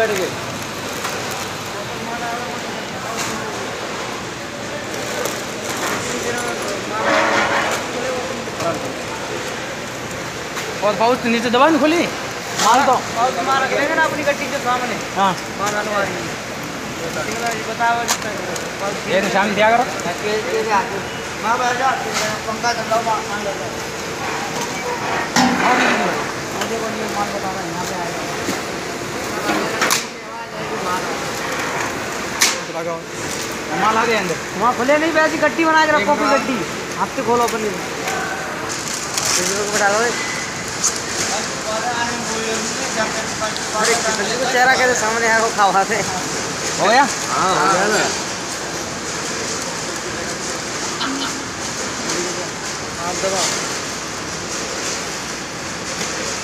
बैठ गए और पाउच नीचे दबा नहीं खोली? माल तो और तुम्हारा करेंगे ना अपनी गड्डी के सामने। हाँ। माल बताओ ये निशान दिया करो। माँ बैठ जा पंखा चल रहा माल आ गया अंदर। वहाँ खुले नहीं वैसी गड्डी बना के रखो अपनी गड्डी। हफ़्ते खोलो अपनी। चेहरा कैसे सामने आया वो खावा थे। हो गया? हाँ हो गया ना। आप दबाओ।